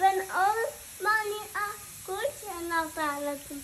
ben Osmanlı Akkuş anahtarladım.